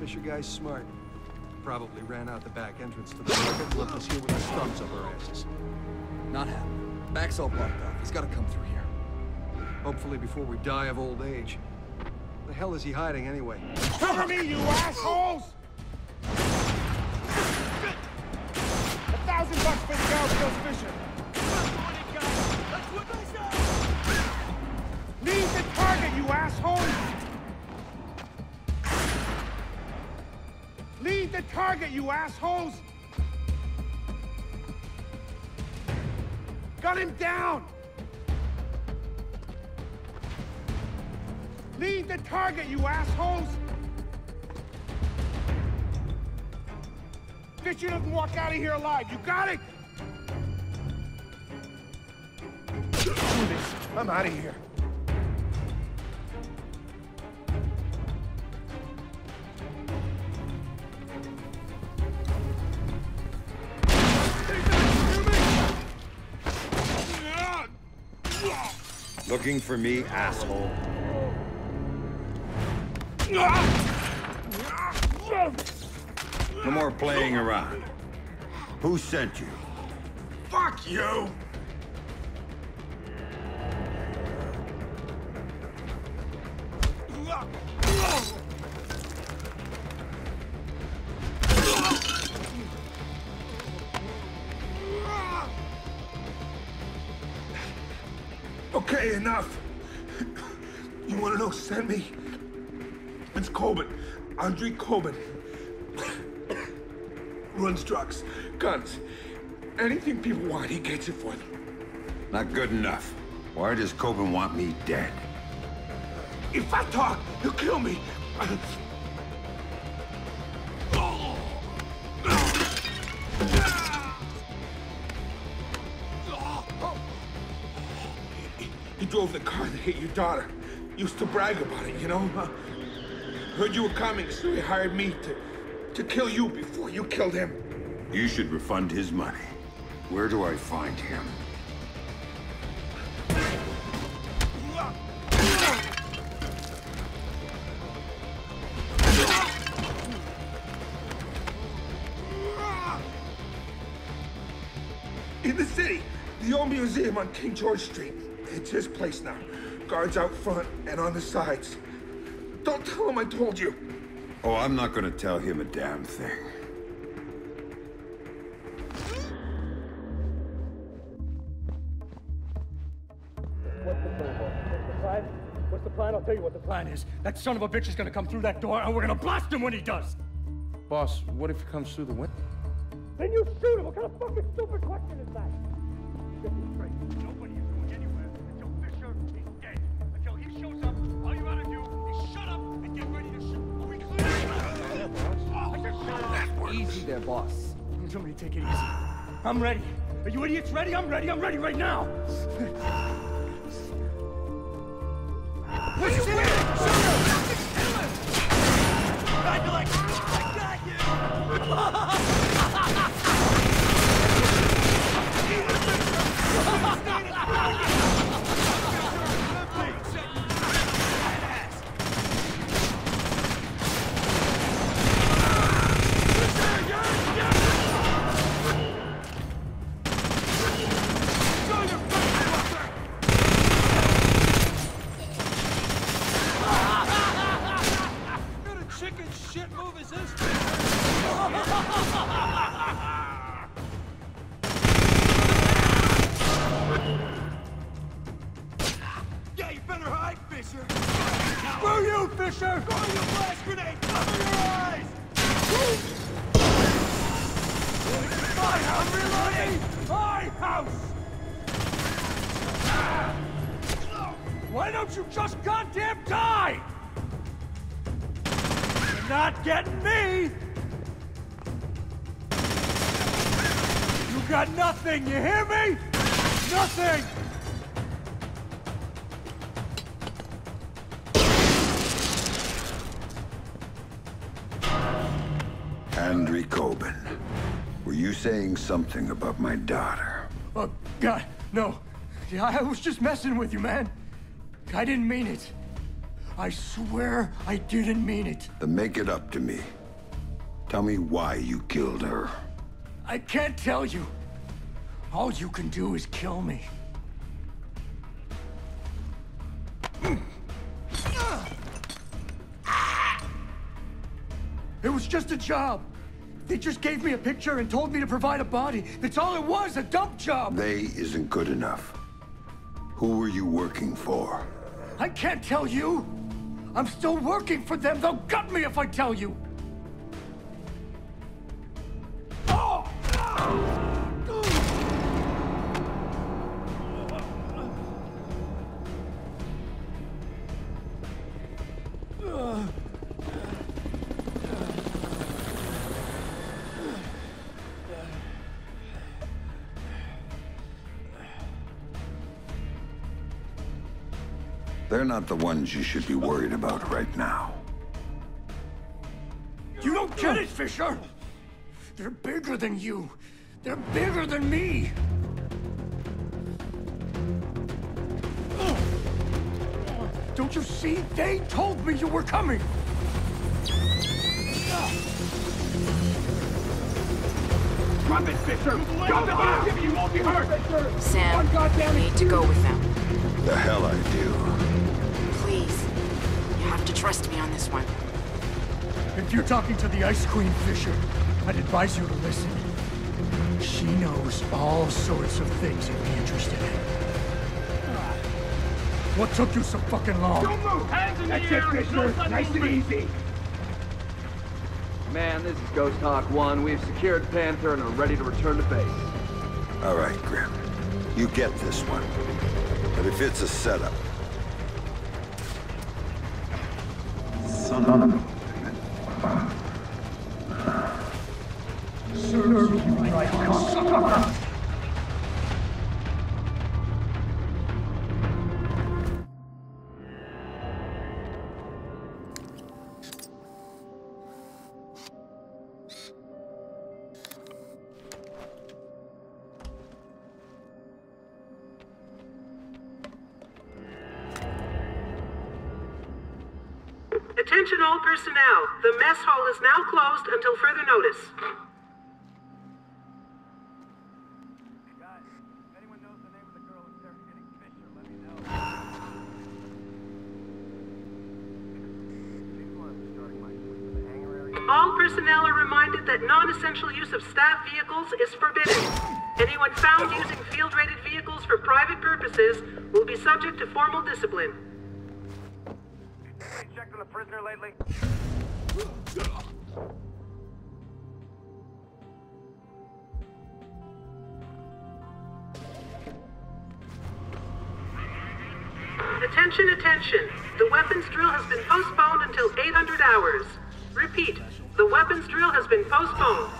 Fisher guy's smart. Probably ran out the back entrance to the market and left us here with the stumps up our asses. Not happening. Back's all blocked off. He's gotta come through here. Hopefully before we die of old age. The hell is he hiding anyway? Cover me, you assholes! A thousand bucks for the gal kills Fisher. Target, you assholes! Got him down! Leave the target, you assholes! Fisher doesn't walk out of here alive, you got it? I'm out of here. Looking for me, asshole? No more playing around. Who sent you? Fuck you! Okay, enough. You want to know send me? It's Kobin. Andre Kobin. Runs drugs, guns. Anything people want, he gets it for them. Not good enough. Why does Kobin want me dead? If I talk, he'll kill me. He drove the car that hit your daughter. Used to brag about it, you know? Heard you were coming, so he hired me to, to kill you before you killed him. You should refund his money. Where do I find him? In the city, the old museum on King George Street. It's his place now. Guards out front and on the sides. Don't tell him I told you. Oh, I'm not gonna tell him a damn thing. What's the plan. What's the plan? What's the plan? I'll tell you what the plan is. That son of a bitch is gonna come through that door, and we're gonna blast him when he does. Boss, what if he comes through the window? Then you shoot him. What kind of fucking stupid question is that? There, boss. Somebody take it easy. I'm ready. Are you idiots ready? I'm ready. I'm ready right now. What's your I got you! Screw you, Fisher! Throw your blast grenade. Cover your eyes. My house, reloading! My house! Ah! Why don't you just goddamn die? You're not getting me! You got nothing, you hear me? Nothing! Andre Kobin. Were you saying something about my daughter? Oh, God, no. Yeah, I was just messing with you, man. I didn't mean it. I swear I didn't mean it. Then make it up to me. Tell me why you killed her. I can't tell you. All you can do is kill me. It was just a job. They just gave me a picture and told me to provide a body. That's all it was, a dump job. They isn't good enough. Who were you working for? I can't tell you. I'm still working for them. They'll gut me if I tell you. They're not the ones you should be worried about right now. You don't get it, Fisher! They're bigger than you. They're bigger than me. Don't you see? They told me you were coming. Drop it, Fisher! Drop it, I'll you, you won't be hurt! Sam, oh, you need to go with them. The hell I do. Please. You have to trust me on this one. If you're talking to the Ice Queen, Fisher, I'd advise you to listen. She knows all sorts of things you'd be interested in. What took you so fucking long? Don't move! Hands in the air! it, Fisher! nice and easy! Man, this is Ghost Hawk 1. We've secured Panther and are ready to return to base. All right, Grim. You get this one. But if it's a setup, Yes, on honor. Serve you right, cocksucker! Attention all personnel. The mess hall is now closed until further notice. All personnel are reminded that non-essential use of staff vehicles is forbidden. Anyone found using field-rated vehicles for private purposes will be subject to formal discipline. On the prisoner lately? Attention, attention. The weapons drill has been postponed until 800 hours. Repeat, the weapons drill has been postponed.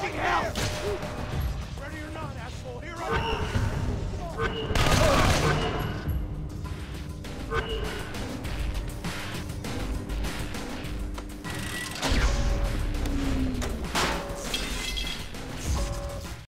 fucking hell! Ready or not, asshole, here I am!